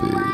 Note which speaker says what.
Speaker 1: Be.